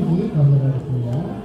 사진기 건설하겠습니다.